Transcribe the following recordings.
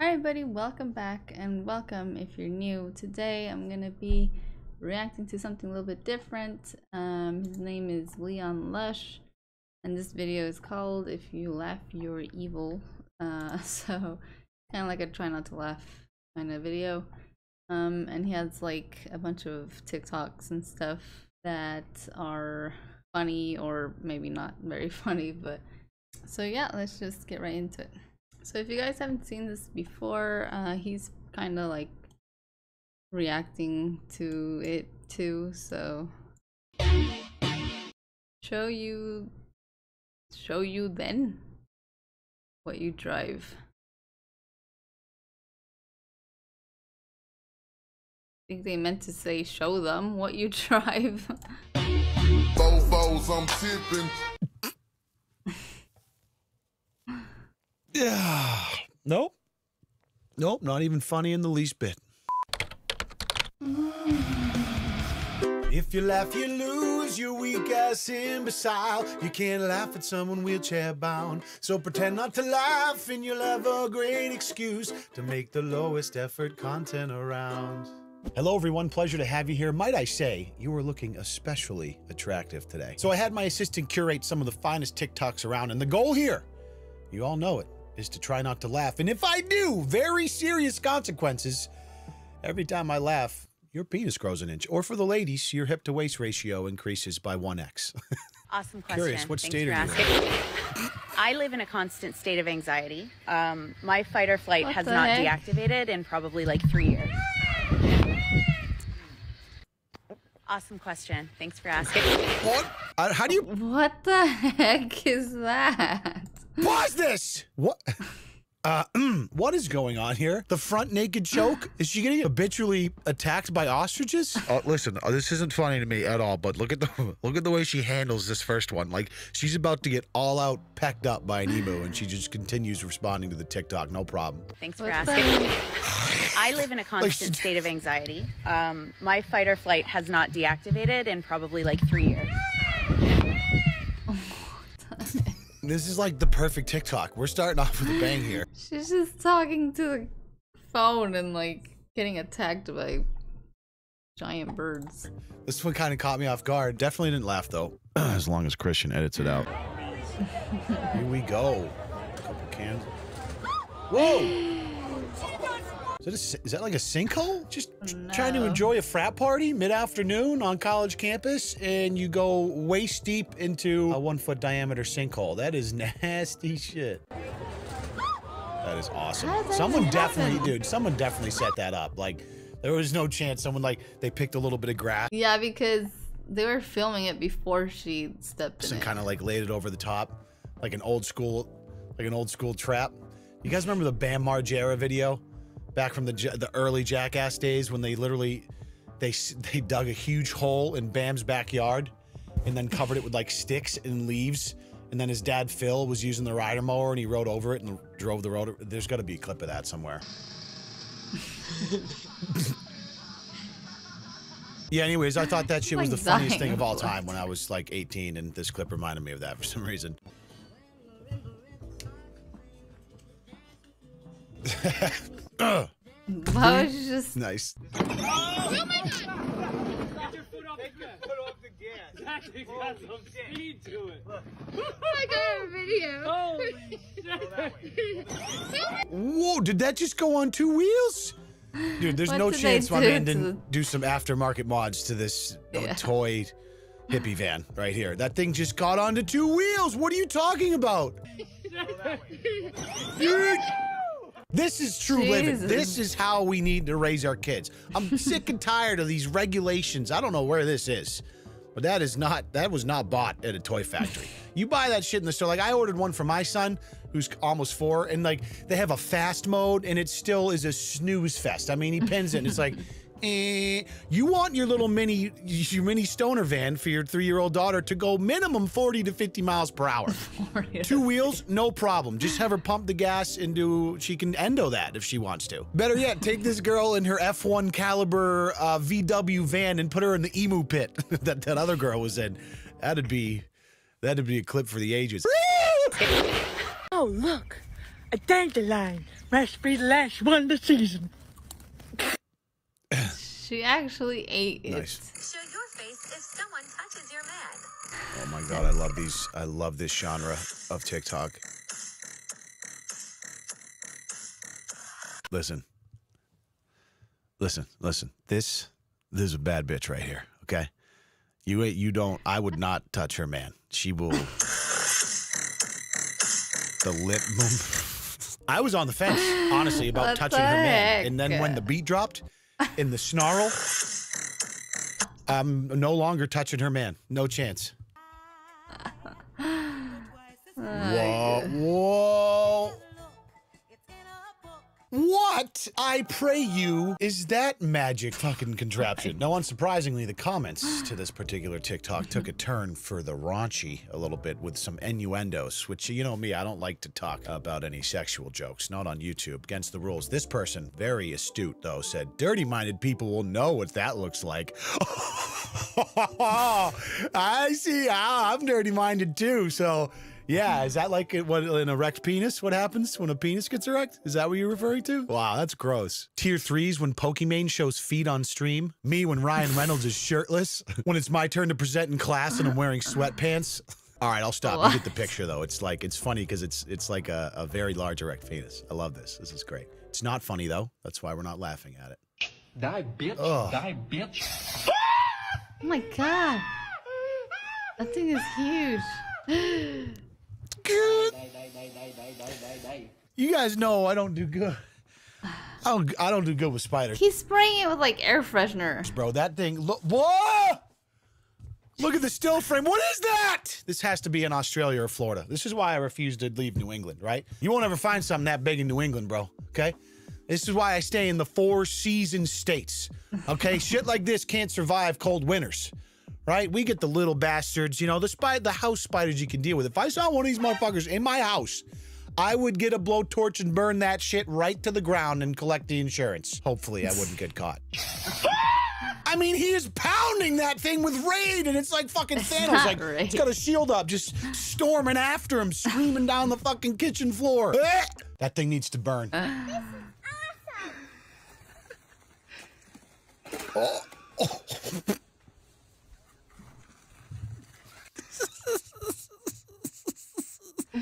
Hi everybody, welcome back and welcome if you're new. Today I'm gonna be reacting to something a little bit different. Um, his name is Leon Lush and this video is called If You Laugh You're Evil. Uh, so kind of like a try not to laugh kind of video. Um, and he has like a bunch of TikToks and stuff that are funny or maybe not very funny, but so yeah, let's just get right into it. So if you guys haven't seen this before, uh, he's kind of like reacting to it too. So show you, show you then what you drive. I think they meant to say show them what you drive. Bofos, I'm tipping. Yeah. Nope. Nope, not even funny in the least bit. If you laugh, you lose, you weak ass imbecile. You can't laugh at someone wheelchair bound. So pretend not to laugh, and you'll have a great excuse to make the lowest effort content around. Hello, everyone. Pleasure to have you here. Might I say, you are looking especially attractive today. So I had my assistant curate some of the finest TikToks around, and the goal here, you all know it, is to try not to laugh. And if I do, very serious consequences. Every time I laugh, your penis grows an inch. Or for the ladies, your hip to waist ratio increases by 1x. Awesome question. Curious, what Thanks state for are you asking. I live in a constant state of anxiety. Um, my fight or flight What has not heck? deactivated in probably like three years. Awesome question. Thanks for asking. what? Uh, how do you what the heck is that? Pause this? What? Uh, what is going on here? The front naked choke? Is she getting habitually attacked by ostriches? Uh, listen, uh, this isn't funny to me at all. But look at the look at the way she handles this first one. Like She's about to get all out pecked up by an emu, and she just continues responding to the TikTok. No problem. Thanks for What asking. I live in a constant state of anxiety. Um, my fight or flight has not deactivated in probably like three years. This is like the perfect TikTok. We're starting off with a bang here. She's just talking to the phone and like getting attacked by giant birds. This one kind of caught me off guard. Definitely didn't laugh though. as long as Christian edits it out. Here we go. couple cans. Whoa! Is that, a s is that like a sinkhole? Just tr- trying to enjoy a frat party mid-afternoon on college campus, and you go waist deep into a one-foot diameter sinkhole. That is nasty shit. That is awesome. That Someone definitely, happen? dude. Someone definitely set that up. Like, there was no chance. Someone like they picked a little bit of grass Yeah, because they were filming it before she stepped in and kind of like laid it over the top, like an old school, like an old school trap. You guys remember the Bam Margera video, back from the the early Jackass days when they literally they they dug a huge hole in Bam's backyard, and then covered it with like sticks and leaves. And then his dad Phil was using the rider mower and he rode over it and drove the road. There's got to be a clip of that somewhere. yeah. Anyways, I thought that shit was Like the funniest thing of all time when I was like 18, and this clip reminded me of that for some reason. Ugh, Why was she just nice. Actually got some speed to it. I got a video. Holy shit. Whoa, did that just go on two wheels? Dude, there's What no chance my man didn't the- do some aftermarket mods to this uh, Yeah. toy hippie van right here. That thing just got onto two wheels. What are you talking about? This is true living. This is how we need to raise our kids. I'm sick and tired of these regulations. I don't know where this is. But that is not that was not bought at a toy factory. you buy that shit in the store. Like I ordered one for my son who's almost 4 and like they have a fast mode and it still is a snooze fest. I mean, he pins it and it's like Eh, you want your little mini your mini stoner van for your 3-year-old daughter to go minimum 40 to 50 miles per hour. Two wheels, no problem. Just have her pump the gas and do. She can endo that if she wants to. Better yet, take this girl in her F1 caliber uh, VW van and put her in the emu pit that that other girl was in. That'd be, that'd be a clip for the ages. Oh, look. A dandelion must be the last one this season. She actually ate it. Nice. Show your face if someone touches your man. Oh my god, I love these. I love this genre of TikTok. Listen. Listen, listen. This this is a bad bitch right here, okay? You ain't you don't I would not touch her man. She will the lip I was on the fence, honestly, about What touching the her man. And then when the beat dropped in the snarl, I'm no longer touching her man. No chance. Whoa, whoa. What, I pray you, is that magic fucking contraption? Now, unsurprisingly, the comments to this particular TikTok took a turn for the raunchy a little bit with some innuendos, which, you know me, I don't like to talk about any sexual jokes, not on YouTube, against the rules. This person, very astute though, said, dirty minded people will know what that looks like. I see. Ah, I'm dirty minded too, so. Yeah, is that like what an erect penis? What happens when a penis gets erect? Is that what you're referring to? Wow, that's gross. Tier threes when Pokimane shows feet on stream. Me when Ryan Reynolds is shirtless. when it's my turn to present in class and I'm wearing sweatpants. All right, I'll stop. You get the picture though. It's like it's funny because it's it's like a, a very large erect penis. I love this. This is great. It's not funny though. That's why we're not laughing at it. Die, bitch. Ugh. Die, bitch. Oh my god. That thing is huge. Good. You guys know I don't do good. I don't, I don't do good with spiders. He's spraying it with like air freshener. bro. That thing. Look, whoa! Look at the still frame. What is that? This has to be in Australia or Florida. This is why I refuse to leave New England. Right? You won't ever find something that big in New England, bro. Okay. This is why I stay in the four season states. Okay, shit like this can't survive cold winters. Right? We get the little bastards, you know, the spider, the house spiders you can deal with. If I saw one of these motherfuckers in my house, I would get a blowtorch and burn that shit right to the ground and collect the insurance. Hopefully, I wouldn't get caught. I mean, he is pounding that thing with raid, and it's like fucking Thanos. not Like Raid. he's got a shield up, just storming after him, screaming down the fucking kitchen floor. That thing needs to burn. Uh. Oh.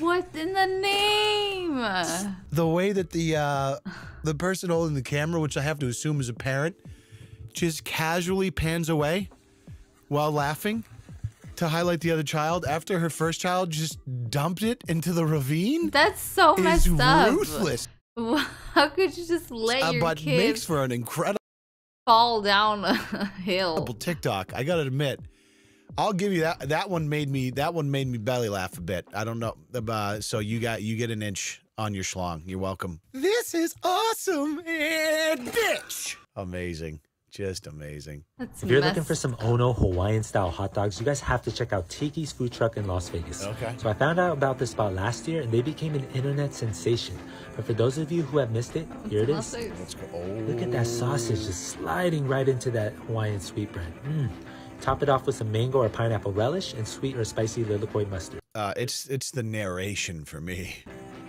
What in the name? the way that the uh, the person holding the camera, which I have to assume is a parent, just casually pans away while laughing to highlight the other child after her first child just dumped it into the ravine. That's so messed up. ruthless. How could you just let Uh, your but kid makes for an incredible fall down a hill? TikTok. I gotta admit, I'll give you that. That one made me. That one made me belly laugh a bit. I don't know. Uh, so you got you get an inch on your schlong. You're welcome. This is awesome and bitch. Amazing. Just amazing. That's If you're looking for some Ono Hawaiian style hot dogs, you guys have to check out Tiki's food truck in Las Vegas. Okay. So I found out about this spot last year and they became an internet sensation. But for those of you who have missed it, here it is. Let's go. Oh. Look at that sausage just sliding right into that Hawaiian sweetbread. Mm. Top it off with some mango or pineapple relish and sweet or spicy lilikoi mustard. Uh, it's it's the narration for me.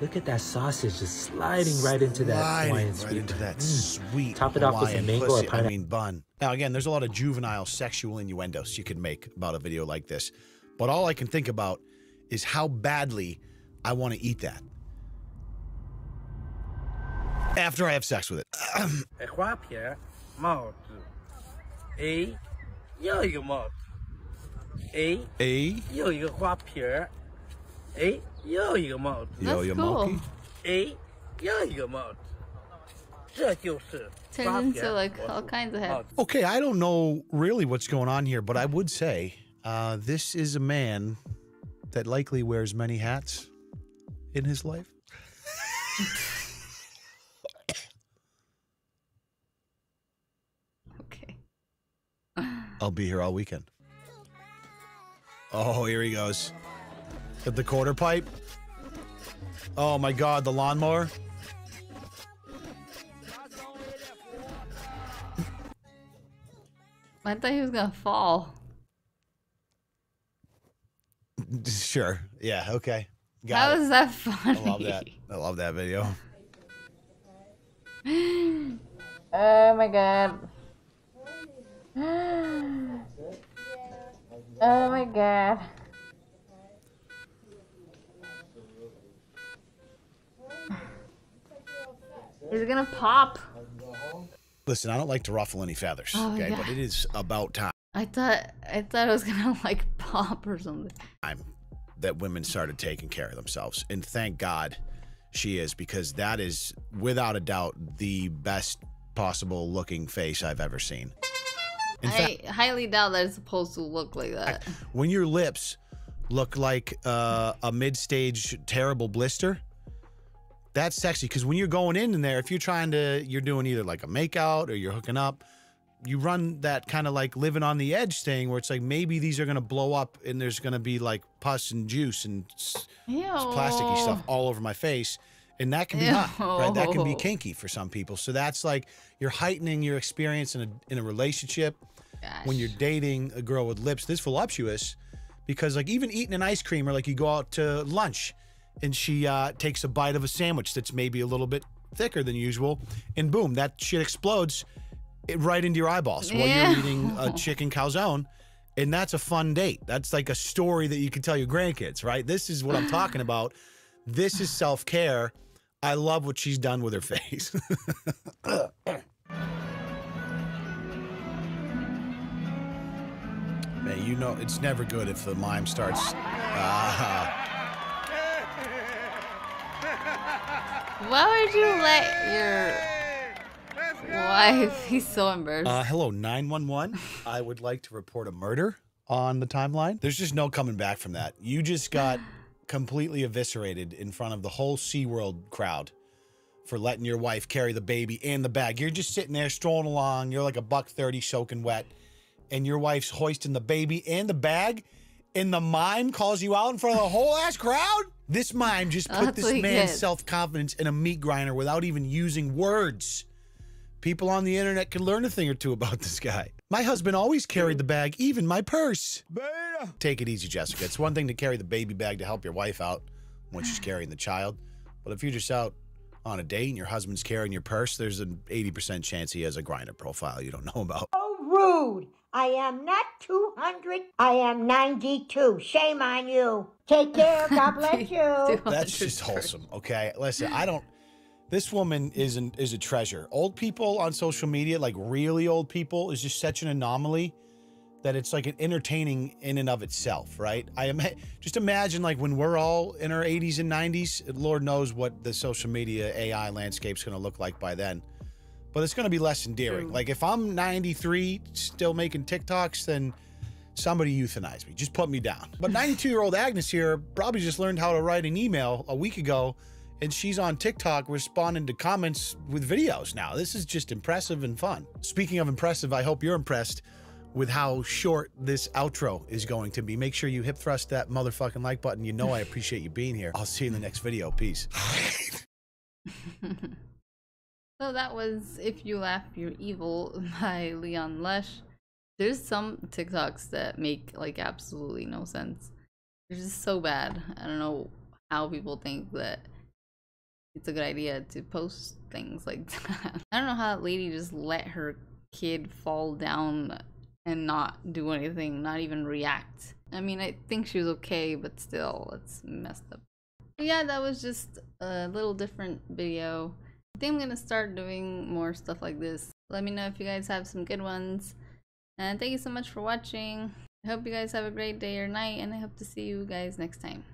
Look at that sausage just sliding right into that Sliding Hawaiian right sweetbread. into that Mm. sweet. Top it off with some Hawaiian mango or pussy- I mean bun. Now again, there's a lot of juvenile sexual innuendos you could make about a video like this, but all I can think about is how badly I want to eat that after I have sex with it. 哎，花瓶儿、帽子，哎，又一个帽子，哎， A 又一个花瓶儿，哎，又一个帽子， yo yo monkey. 哎，又一个帽子，这就是花 Turns 瓶 into 儿 like 魔 all 术 kinds of 帽 heads. 子。 Okay, I don't know really what's going on here, but I would say uh, this is a man that likely wears many hats in his life. I'll be here all weekend. Oh, here he goes. At the quarter pipe. Oh my god, the lawnmower. I thought he was gonna fall. Sure. Yeah, okay. Got How it. is that I funny? love that. I love that video. Oh my god. Oh my god. He's gonna pop. Listen, I don't like to ruffle any feathers, Oh, okay? yeah. But it is about time I thought I thought it was gonna like pop or something. that women started taking care of themselves. And thank God she is, because that is, without a doubt, the best possible looking face I've ever seen. In fact, I highly doubt that it's supposed to look like that. when your lips look like uh, a mid-stage terrible blister that's sexy. Because when you're going in in there if you're trying to you're doing either like a makeout or you're hooking up you run that kind of like living on the edge thing where it's like maybe these are going to blow up and there's going to be like pus and juice and s- plasticky stuff all over my face and that can be hot right? That can be kinky for some people. So that's like you're heightening your experience in a, in a relationship. When you're dating a girl with lips this voluptuous because like even eating an ice cream or like you go out to lunch and she uh, takes a bite of a sandwich that's maybe a little bit thicker than usual and boom that shit explodes right into your eyeballs while you're eating a chicken calzone. And that's a fun date. That's like a story that you can tell your grandkids right? This is what i'm talking about. This is self-care i love what she's done with her face Man, you know it's never good if the mime starts. Ah. Why would you let your wife be so embarrassed? Uh, hello, 911. I would like to report a murder on the timeline. There's just no coming back from that. You just got completely eviscerated in front of the whole SeaWorld crowd for letting your wife carry the baby and the bag. You're just sitting there strolling along. You're like a buck 30 soaking wet, and your wife's hoisting the baby and the bag, and the mime calls you out in front of the whole ass crowd? This mime just put That's this man's self confidence in a meat grinder without even using words. People on the internet can learn a thing or two about this guy. My husband always carried the bag, even my purse. Take it easy, Jessica. It's one thing to carry the baby bag to help your wife out when she's carrying the child. But if you're just out on a date and your husband's carrying your purse, there's an 80% chance he has a Grindr profile you don't know about. So rude. I am not 200. I am 92. Shame on you. Take care. God bless you. That's just wholesome, okay? Listen, I don't. This woman is an, is a treasure. Old people on social media, like really old people, is just such an anomaly that it's like an entertaining in and of itself, right? I am just imagine like when we're all in our 80s and 90s, Lord knows what the social media AI landscape's going to look like by then. But it's going to be less endearing. Like if I'm 93 still making TikToks, then somebody euthanize me. Just put me down. But 92 year old Agnes here probably just learned how to write an email a week ago, and she's on TikTok responding to comments with videos now. This is just impressive and fun. Speaking of impressive, I hope you're impressed with how short this outro is going to be. Make sure you hip thrust that motherfucking like button. You know I appreciate you being here. I'll see you in the next video. Peace. So that was If You Laugh You're Evil by Leon Lush. There's some TikToks that make like absolutely no sense. They're just so bad. I don't know how people think that it's a good idea to post things like that. I don't know how that lady just let her kid fall down and not do anything, not even react. I mean, I think she was okay, but still, it's messed up. Yeah, that was just a little different video. I think I'm gonna start doing more stuff like this. Let me know if you guys have some good ones. And thank you so much for watching. I hope you guys have a great day or night, and I hope to see you guys next time.